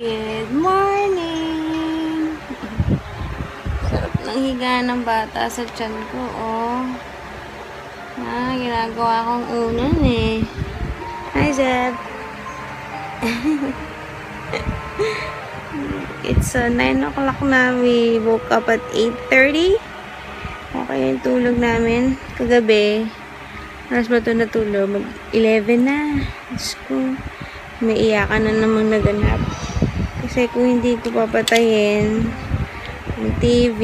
Good morning! Sarap ng higa ng bata sa tiyan ko, oh. Ah, ginagawa kong unan eh. Hi, Zeb! It's uh, 9 o'clock na. We woke up at 8.30. Okay yung tulog namin. Kagabi, oras ba ito natulog? Mag 11 na. Diyos ko. May iyakan na namang naganap. Kasi kung hindi ko papatayin ang TV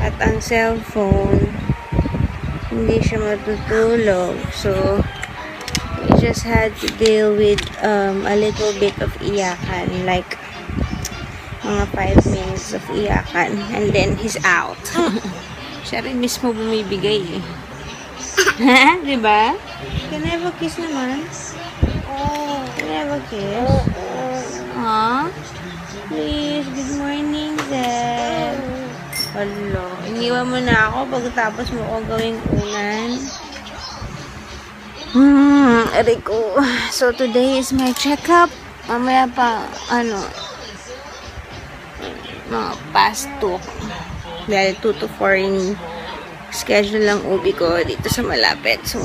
at ang cellphone, hindi siya matutulog. So, we just had to deal with um, a little bit of iyakan. Like, mga 5 minutes of iyakan. And then, he's out. siya rin mismo bumibigay eh. Ha? diba? Can I have a kiss naman? Can I have a kiss? Ha? Please, good morning, Zeb. Hello. Iniwan mo na ako pagkatapos mo ako gawing unan. Hmm, aray. So, today is my checkup. Mamaya pa, ano, mga past 2. Dahil 2 to 4 yung schedule lang ubi ko dito sa malapit. So,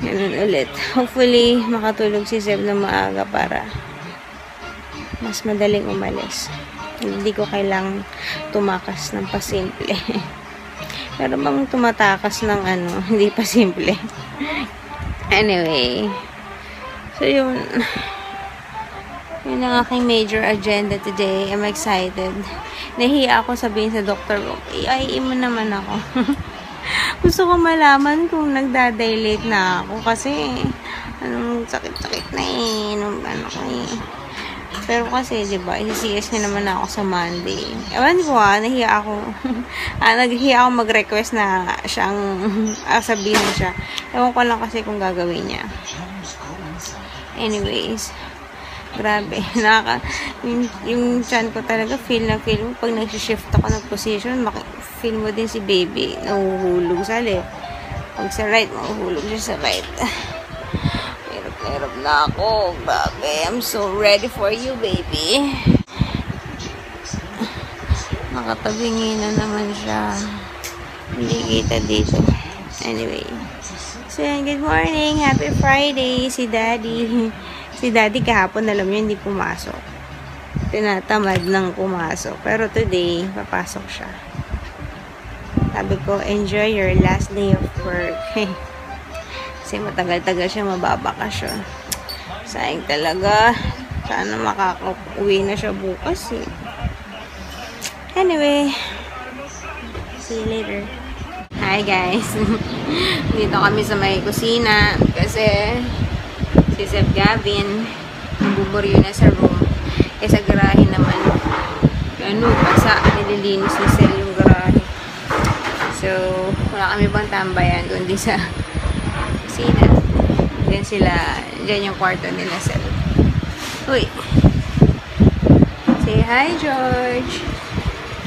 ganun ulit. Hopefully, makatulog si Zeb na maaga para mas madaling umalis. Hindi ko kailang tumakas ng pasimple. Pero bang tumatakas ng ano, hindi pa simple. anyway, so yun, yun ang aking major agenda today. I'm excited. Nahiya ako sabihin sa doctor ay, mo naman ako. Gusto ko malaman kung nagdadilate na ako kasi anong sakit-sakit na eh. Anong, ano ko eh. Pero kasi, di ba, isi-CS niya naman ako sa Monday. Ewan ko ah, nahiya ako. ah, naghiya ako mag-request na siyang ah, sabihin siya. Ewan ko lang kasi kung gagawin niya. Anyways, grabe. Nakaka, yung, yung chan ko talaga, feel na feel mo. Pag nag-shift ako ng position, feel mo din si baby. Nahuhulog sa left. Pag sa right, mahuhulog siya sa right. Hirap na ako. Grabe. I'm so ready for you, baby. Nakatabingi na naman siya. Hindi kita dito. Anyway. So. Good morning. Happy Friday. Si Daddy. Si Daddy kahapon, alam niyo, hindi pumasok. Tinatamad ng pumasok. Pero today, papasok siya. Sabi ko, enjoy your last day of work. Kasi matagal-tagal siya mababakasyon. Sayang talaga. Sana makaka-uwi na siya bukas eh. Anyway. See you later. Hi guys. Dito kami sa may kusina. Kasi si Seb Gavin nabuburyo na sa room. Eh sa garahe naman ano, basa, nililinis ni Sel yung garahe. So, wala kami pang tambayan kundi sa kusina. Then sila, dyan yung kwarto nila sa Uy! Say hi, George!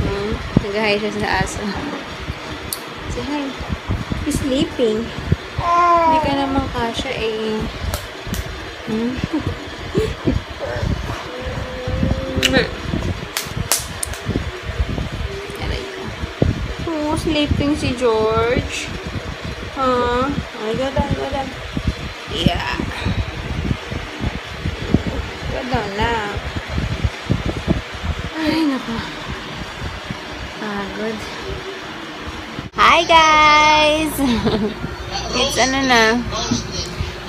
Hmm, nag-hi siya sa aso. Say hi. He's sleeping. Hindi ka naman kasha eh. Hmm? Oh, sleeping si George. Huh? Down, go down. Yeah. Down na. Ay, nako. Pagod. Hi, guys! It's ano na.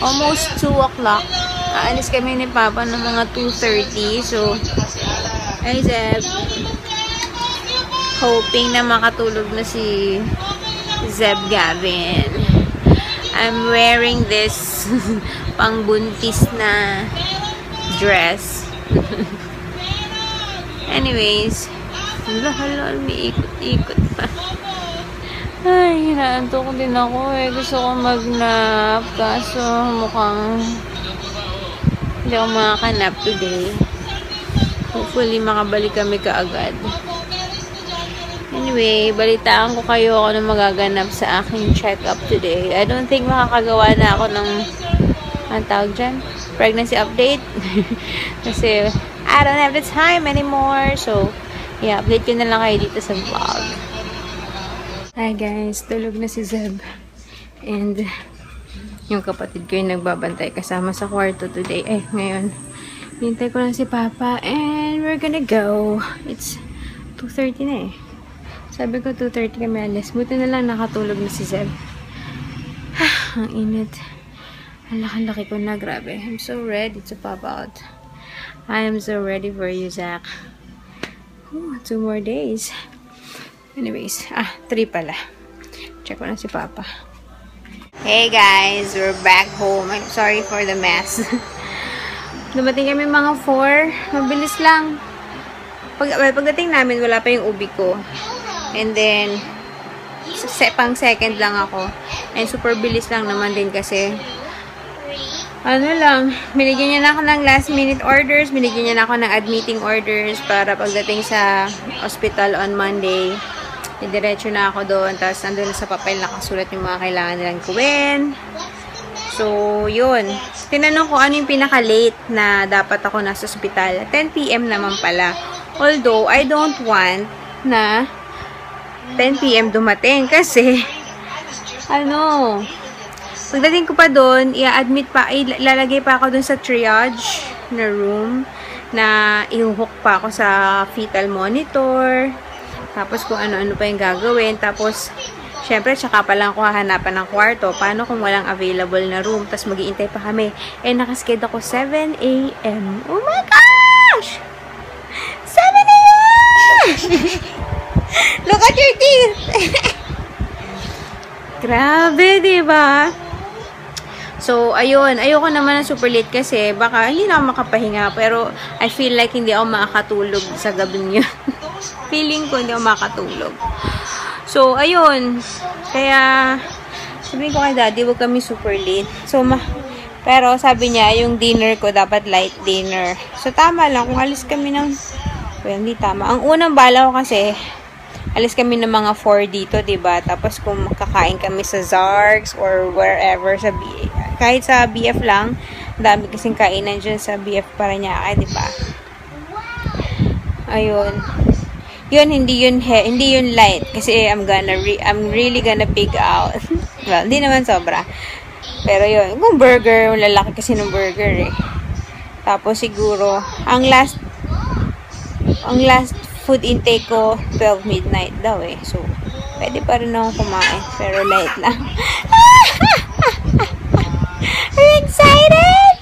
Almost 2 o'clock. Aalis kami ni Papa ng mga 2.30. So, ay, Zeb. Hoping na makatulog na si Zeb Gavin. I'm wearing this pangbuntis na dress. Anyways, hala, hala, may ikot-ikot pa. Ay, hinaantok din ako eh. Gusto ko mag-nap. Kaso, mukhang hindi ako makakanap today. Hopefully, makabalik kami kaagad. Anyway, balitaan ko kayo ako na magaganap sa aking check-up today. I don't think makakagawa na ako ng ang tawag dyan? pregnancy update. Kasi, I don't have the time anymore. So, yeah, update ko na lang kayo dito sa vlog. Hi guys, tulog na si Zeb. And, yung kapatid ko yung nagbabantay kasama sa kwarto today. Eh, ngayon, hintay ko lang si Papa and we're gonna go. It's 2.30 na eh. Sabi ko 2.30 kami alis. Buti na lang nakatulog na si Zeb. Ang init. Ang laki-laki ko na. Grabe. I'm so ready to pop out. I am so ready for you, Zach. Ooh, two more days. Anyways. Ah, three pala. Check ko na si Papa. Hey guys, we're back home. I'm sorry for the mess. Dumating kami mga 4. Mabilis lang. Pag, well, pagdating namin, wala pa yung ubi ko. And then, se pang second lang ako. And super bilis lang naman din kasi ano lang, binigyan niya na ako ng last minute orders, binigyan niya na ako ng admitting orders para pagdating sa hospital on Monday, diretso na ako doon, tapos nandun na sa papel nakasulat yung mga kailangan nilang gawin. So, yun. Tinanong ko ano yung pinaka-late na dapat ako nasa hospital. 10pm naman pala. Although, I don't want na 10pm dumating kasi ano pagdating ko pa doon i-admit pa ilalagay pa ako doon sa triage na room na ihuhook pa ako sa fetal monitor. Tapos kung ano-ano pa yung gagawin. Tapos syempre tsaka pa lang ako ng kwarto. Paano kung walang available na room? Tapos mag-iintay pa kami. Eh nakasked ako 7 a.m. oh my gosh! 7 a.m. Look at your teeth! Grabe, di ba? So, ayun. Ayoko naman ng super late kasi baka hindi na ako makapahinga. Pero, I feel like hindi ako makakatulog sa gabing yun. Feeling ko hindi ako makakatulog. So, ayun. Kaya, sabihin ko kay daddy, huwag kami super late. So, ma pero sabi niya, yung dinner ko dapat light dinner. So, tama lang. Kung alis kami ng... Well, hindi tama. Ang unang bala ko kasi, alis kami ng mga 4 dito, 'di ba? Tapos kung makakain kami sa Zargs or wherever sa BF, kahit sa BF lang, dami kasing kainan diyan sa BF para niya, 'di ba? Ayun. Yun hindi yun he, hindi yun light kasi I'm gonna re, I'm really gonna pig out. well, hindi naman sobra. Pero yun, kung burger, lalaki kasi ng burger eh. Tapos siguro, ang last ang last food intake ko 12 midnight daw eh. So, pwede pa rin ako kumain. Pero light lang. Are you excited?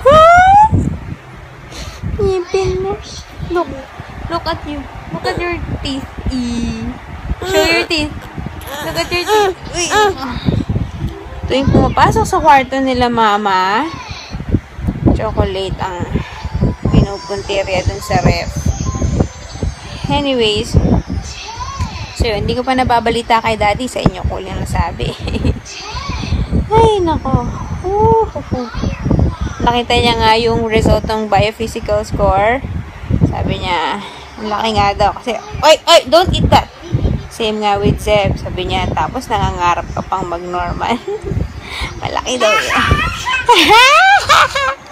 Huh? Ngipin mo. Look. Look at you. Look at your teeth. E. Show your teeth. Look at your teeth. Uy. Tuwing pumapasok sa kwarto nila mama, chocolate ang pinupuntirya dun sa ref. Anyways, so yun, hindi ko pa nababalita kay daddy sa inyo ko lang nasabi. Ay, nako. Uh. Nakita niya nga yung result ng biophysical score. Sabi niya, ang laki nga daw. Kasi, oy, oy, don't eat that. Same nga with Zeb. Sabi niya, tapos nangangarap ka pang mag-normal. Malaki daw yan.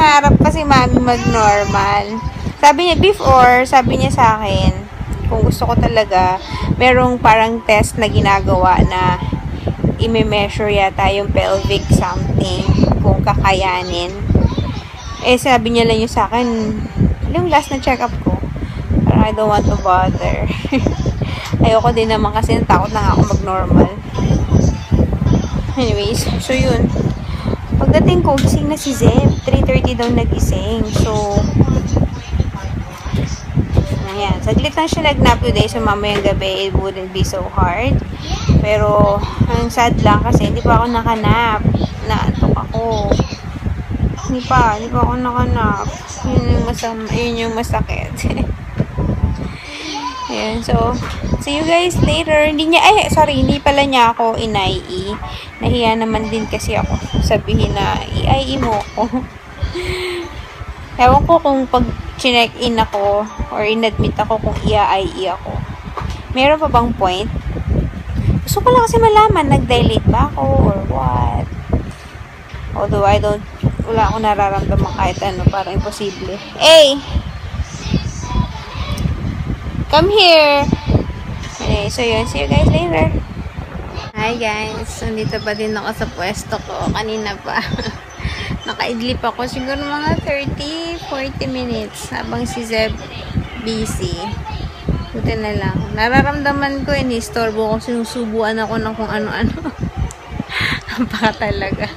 Nangarap kasi mami mag-normal. Sabi niya, before, sabi niya sa akin, kung gusto ko talaga, merong parang test na ginagawa na ime-measure yata yung pelvic something kung kakayanin. Eh, sabi niya lang yung sa akin, yung last na check-up ko, parang I don't want to bother. Ayoko din naman kasi natakot na ako mag-normal. Anyways, so yun. Pagdating ko, gising na si Zeb. 3.30 daw nagising. So, ayan. Saglit lang siya nag-nap today. So, mamayang gabi, it wouldn't be so hard. Pero, ang sad lang kasi hindi pa ako nakanap. Naantok ako. Hindi pa, hindi pa ako nakanap. Yun yung, masama, yun yung masakit. Ayan, so, see you guys later. Hindi niya, ay, sorry, hindi pala niya ako inai Nahiya naman din kasi ako sabihin na i-IE mo ako. Ewan ko kung pag check in ako or inadmit ako kung i-IE ako. Meron pa bang point? Gusto ko lang kasi malaman, nag-dilate ba ako or what. Although I don't, wala akong nararamdaman kahit ano, parang imposible. Hey! Come here! Okay, so yun. See you guys later. Hi guys. Nandito pa din ako sa pwesto ko. Kanina pa. Nakaidlip ako. Siguro mga 30-40 minutes habang si Zeb busy. Buti na lang. Nararamdaman ko yun. Istorbo ko. Sinusubuan ako ng kung ano-ano. Baka talaga.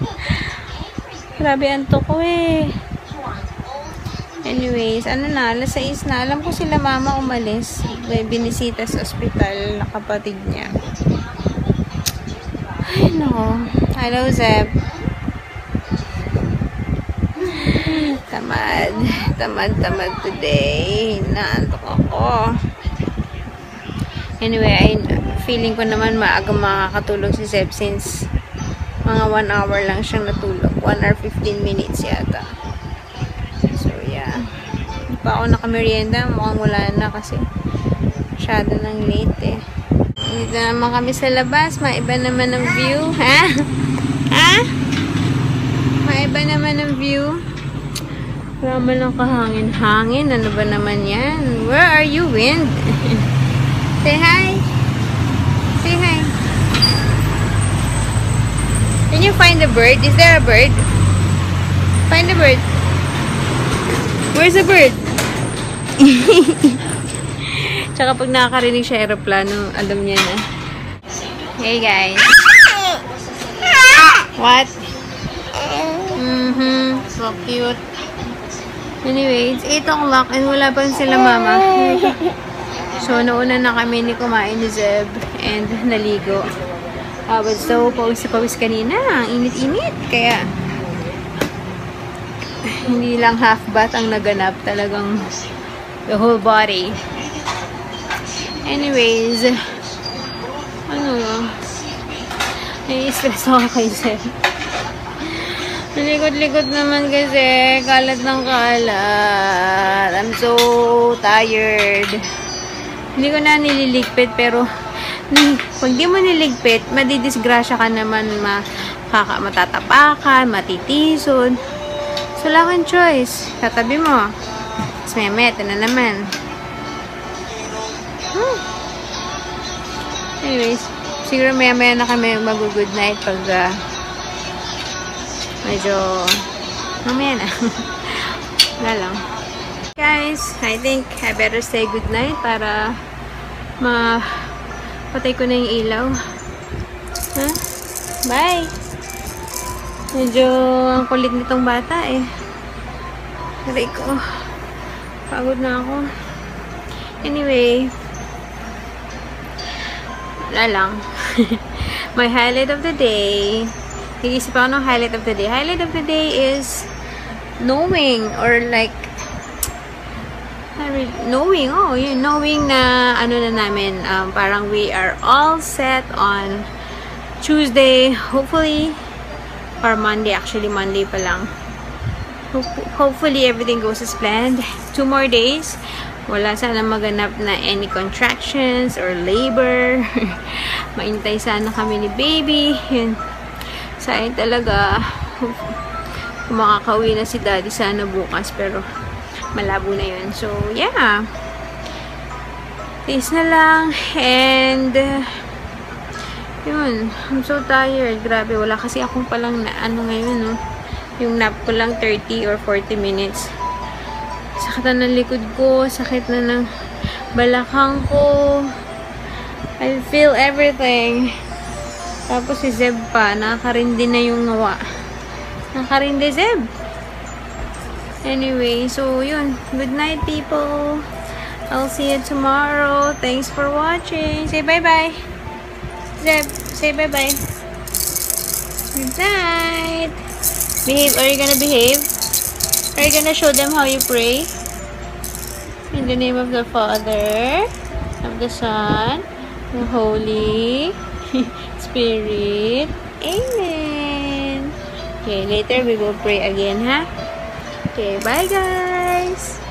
Grabe anto ko eh. Anyways, ano na, alas 6 na. Alam ko sila mama umalis. May binisita sa ospital na kapatid niya. Ay, no. Hello, Zeb. Tamad. Tamad, tamad today. Naantok ako. Anyway, I, feeling ko naman maagang makakatulog si Zeb since mga 1 hour lang siyang natulog. 1 hour 15 minutes yata pa ako nakamerienda. Mukhang wala na kasi masyado nang late eh. Dito naman kami sa labas. Maiba naman ang view. Ha? Ha? Maiba naman ang view. Wala man lang kahangin-hangin. Ano ba naman yan? Where are you, wind? Say hi. Say hi. Can you find the bird? Is there a bird? Find the bird. Where's the bird? Tsaka pag nakakarinig siya aeroplano, alam niya na. Hey guys. What? Mm-hmm. So cute. Anyway, it's 8 o'clock and wala pa sila mama. So, nauna na kami ni kumain ni Zeb and naligo. I was so pawis-pawis kanina. Ang init-init. Kaya, hindi lang half bath ang naganap. Talagang the whole body. Anyways, ano, nai-stress ako kay Sir. Nalikot-likot naman kasi, kalat ng kalat. I'm so tired. Hindi ko na nililigpit, pero pag di mo niligpit, madidisgrasya ka naman, makaka matatapakan, matitison. So, wala choice. Tatabi mo. Tapos meme, ito na naman. Hmm. Anyways, siguro maya maya na kami mag-good night pag uh, medyo mamaya na. Wala lang. Guys, I think I better say good night para ma patay ko na yung ilaw. Huh? Bye! Medyo ang kulit nitong bata eh. Aray ko. Pagod na ako. Anyway, wala lang. My highlight of the day, nag-isip ako ng highlight of the day. Highlight of the day is knowing or like knowing, oh, yun, knowing na ano na namin, um, parang we are all set on Tuesday, hopefully, or Monday, actually Monday pa lang hopefully everything goes as planned. Two more days. Wala sana maganap na any contractions or labor. Maintay sana kami ni baby. Yun. Talaga. Kung makakauwi na si daddy sana bukas. Pero malabo na yun. So, yeah. Taste na lang. And, yun. I'm so tired. Grabe. Wala kasi akong palang na ano ngayon, no yung nap ko lang 30 or 40 minutes. Sakit na ng likod ko, sakit na ng balakang ko. I feel everything. Tapos si Zeb pa, nakakarindi na yung ngawa. Nakakarindi Zeb. Anyway, so yun. Good night people. I'll see you tomorrow. Thanks for watching. Say bye-bye. Zeb, say bye-bye. Good night. Behave. Are you gonna behave? Are you gonna show them how you pray? In the name of the Father, of the Son, the Holy Spirit. Amen. Okay, later we will pray again, ha? Okay, bye guys.